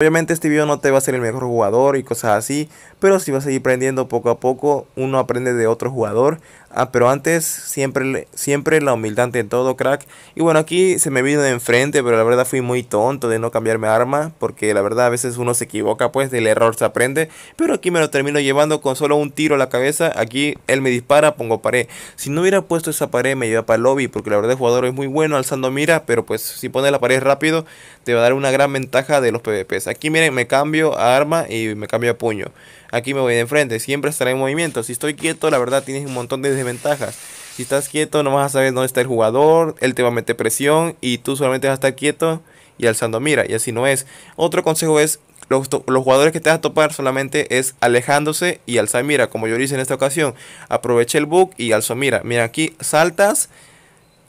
Obviamente este video no te va a ser el mejor jugador y cosas así, pero si vas a ir aprendiendo poco a poco, uno aprende de otro jugador. Ah, pero antes siempre, siempre la humildad ante todo, crack. Y bueno, aquí se me vino de enfrente, pero la verdad fui muy tonto de no cambiarme arma, porque la verdad a veces uno se equivoca, pues del error se aprende. Pero aquí me lo termino llevando con solo un tiro a la cabeza. Aquí él me dispara, pongo pared. Si no hubiera puesto esa pared me lleva para el lobby, porque la verdad el jugador es muy bueno alzando mira, pero pues si pone la pared rápido te va a dar una gran ventaja de los PvPs. Aquí miren, me cambio a arma y me cambio a puño. Aquí me voy de enfrente, siempre estaré en movimiento. Si estoy quieto, la verdad tienes un montón de desventajas. Si estás quieto, no vas a saber dónde está el jugador, él te va a meter presión y tú solamente vas a estar quieto y alzando mira. Y así no es. Otro consejo es los, jugadores que te vas a topar solamente es alejándose y alzar mira, como yo hice en esta ocasión. Aproveché el bug y alzo mira. Mira aquí, saltas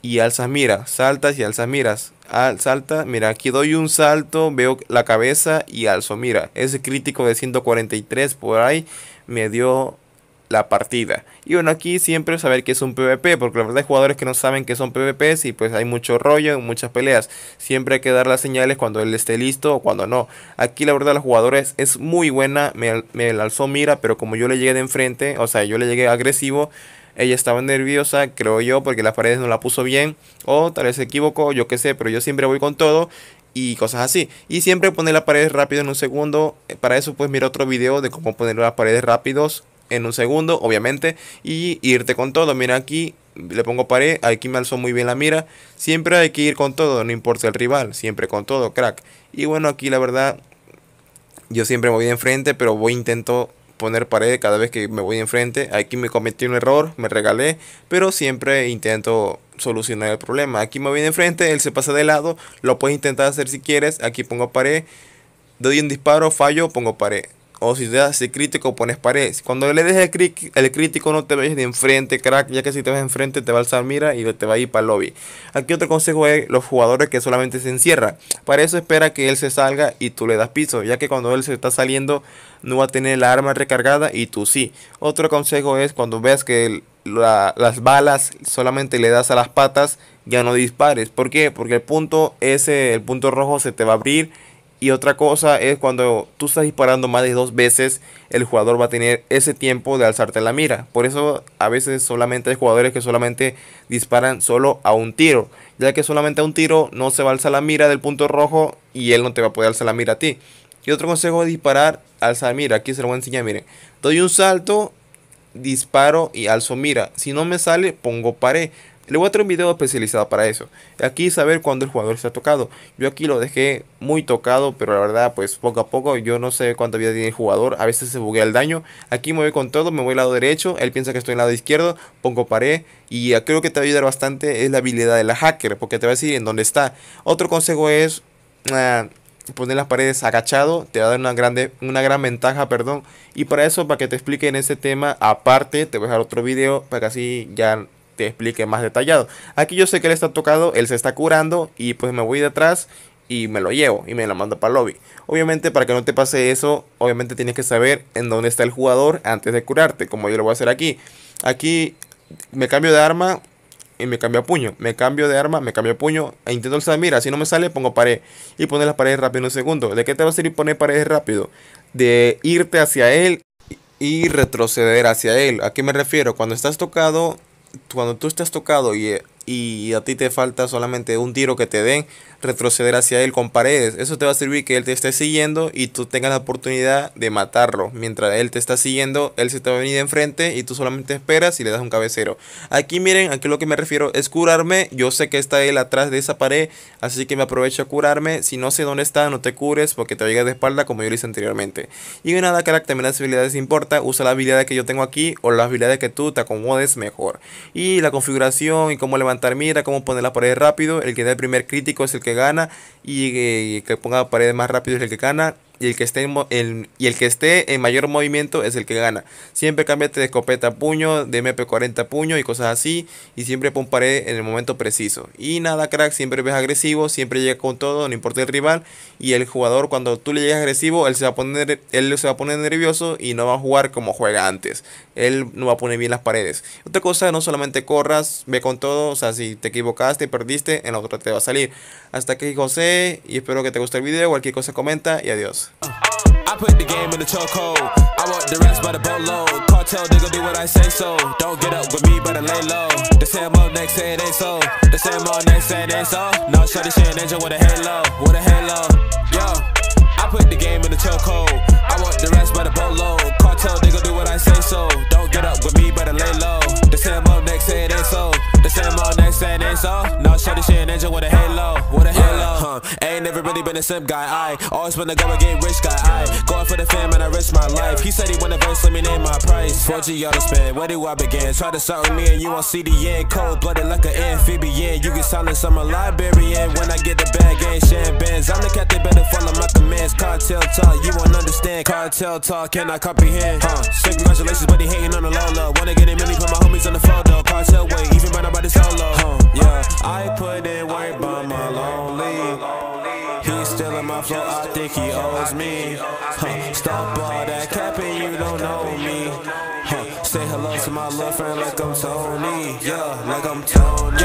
y alzas mira, saltas y alzas miras. Al, salta, mira, aquí doy un salto, veo la cabeza y alzo mira. Ese crítico de 143 por ahí me dio la partida. Y bueno, aquí siempre saber que es un PvP, porque la verdad hay jugadores que no saben que son PvPs y pues hay mucho rollo, muchas peleas. Siempre hay que dar las señales cuando él esté listo o cuando no. Aquí la verdad los jugadores es muy buena, me, me alzó mira, pero como yo le llegué de enfrente, o sea, yo le llegué agresivo, ella estaba nerviosa, creo yo, porque las paredes no la puso bien. O tal vez se equivocó, yo qué sé, pero yo siempre voy con todo y cosas así. Y siempre poner las paredes rápido en un segundo. Eh, para eso pues mira otro video de cómo poner las paredes rápidos en un segundo, obviamente. Y irte con todo. Mira aquí, le pongo pared, aquí me alzó muy bien la mira. Siempre hay que ir con todo, no importa el rival, siempre con todo, crack. Y bueno, aquí la verdad, yo siempre voy de enfrente, pero voy intento poner pared cada vez que me voy enfrente. Aquí me cometí un error, me regalé, pero siempre intento solucionar el problema. Aquí me voy de enfrente, él se pasa de lado, lo puedes intentar hacer si quieres. Aquí pongo pared, doy un disparo, fallo, pongo pared. O si te das el crítico, pones pared. Cuando le dejes el, crítico, no te vayas de enfrente, crack. Ya que si te ves enfrente, te va a alzar mira y te va a ir para el lobby. Aquí otro consejo es los jugadores que solamente se encierran. Para eso espera que él se salga y tú le das piso. Ya que cuando él se está saliendo, no va a tener la arma recargada y tú sí. Otro consejo es cuando veas que las balas solamente le das a las patas, ya no dispares. ¿Por qué? Porque el punto ese, el punto rojo se te va a abrir y otra cosa es cuando tú estás disparando más de dos veces, el jugador va a tener ese tiempo de alzarte la mira. Por eso a veces solamente hay jugadores que solamente disparan solo a un tiro. Ya que solamente a un tiro no se va a alzar la mira del punto rojo y él no te va a poder alzar la mira a ti. Y otro consejo es disparar, alzar mira. Aquí se lo voy a enseñar, miren. Doy un salto, disparo y alzo mira. Si no me sale, pongo pared. Le voy a traer un video especializado para eso. Aquí saber cuándo el jugador está tocado. Yo aquí lo dejé muy tocado, pero la verdad, pues poco a poco, yo no sé cuánta vida tiene el jugador. A veces se buguea el daño. Aquí me voy con todo, me voy al lado derecho. Él piensa que estoy el lado izquierdo. Pongo pared. Y creo que te va a ayudar bastante es la habilidad de la hacker, porque te va a decir en dónde está. Otro consejo es... Ah, poner las paredes agachado te va a dar una grande una gran ventaja perdón y para eso para que te explique en ese tema aparte te voy a dejar otro video para que así ya te explique más detallado. Aquí yo sé que él está tocado, él se está curando y pues me voy detrás y me lo llevo y me lo mando para el lobby. Obviamente para que no te pase eso, obviamente tienes que saber en dónde está el jugador antes de curarte, como yo lo voy a hacer aquí. Aquí me cambio de arma y me cambio a puño. Me cambio de arma, me cambio a puño e intento alzar mira. Si no me sale, pongo pared. Y poner las paredes rápido en un segundo. ¿De qué te va a servir poner paredes rápido? De irte hacia él y retroceder hacia él. ¿A qué me refiero? Cuando estás tocado, cuando tú estás tocado y, y a ti te falta solamente un tiro que te den, retroceder hacia él con paredes. Eso te va a servir que él te esté siguiendo y tú tengas la oportunidad de matarlo. Mientras él te está siguiendo, él se te va a venir de enfrente y tú solamente esperas y le das un cabecero. Aquí miren, aquí lo que me refiero es curarme. Yo sé que está él atrás de esa pared, así que me aprovecho a curarme. Si no sé dónde está, no te cures porque te va de espalda como yo lo hice anteriormente. Y nada, carácter, también las habilidades importa. Usa la habilidad que yo tengo aquí o las habilidades que tú te acomodes mejor. Y la configuración y cómo levantar mira, cómo poner la pared rápido. El que da el primer crítico es el que gana y que ponga paredes más rápido es el que gana. Y el que esté en, el, y el que esté en mayor movimiento es el que gana. Siempre cámbiate de escopeta a puño, de MP40 a puño y cosas así. Y siempre pon pared en el momento preciso. Y nada, crack, siempre ves agresivo, siempre llega con todo, no importa el rival. Y el jugador, cuando tú le llegas agresivo, él se va a poner, él se va a poner nervioso y no va a jugar como juega antes. Él no va a poner bien las paredes. Otra cosa, no solamente corras, ve con todo. O sea, si te equivocaste, perdiste, en la otra te va a salir. Hasta aquí José y espero que te guste el video. Cualquier cosa comenta y adiós. I put the game in the chokehold. I want the rest by the boatload. Cartel, nigga do what I say so. Don't get up with me, better lay low. The same old next say it ain't so. The same old next say it ain't so. No, shut this shit, angel with a halo. With a halo. Yo, I put the game in the chokehold. I want never really uh. been a simp guy. I always wanna go and get rich guy. I going for the fam and I risk my life. He said he wanna verse, let me name my price. 4G y'all to spend. Where do I begin? Try to start with me and you on CDN. Cold blooded like an amphibian. You get silence, I'm a librarian. When I get the bag, ain't champagnes. I'm the captain, better follow my commands. Cartel talk, you won't understand. Cartel talk, cannot comprehend. Huh. Say congratulations, but he hating on the low low. Wanna get in, put my homies on the photo. Cartel way, even run about the solo. Huh. Yeah, I put in work by my lonely. My flow, I think he owes me. Huh. Stop all that capping, you don't know me. Huh. Say hello to my little friend like I'm Tony. Yeah, like I'm Tony.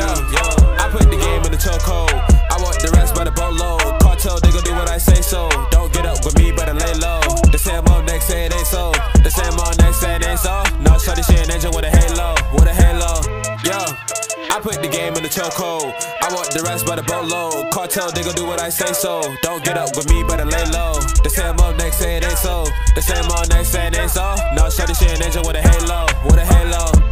I put the game in the chokehold. I walk the rest by the boatload. Cartel, they gon' do what I say so. Don't get up with me, better lay low. The same old next say it ain't so. The same old next say it ain't so. No, shut this shit, angel with a halo. With a halo.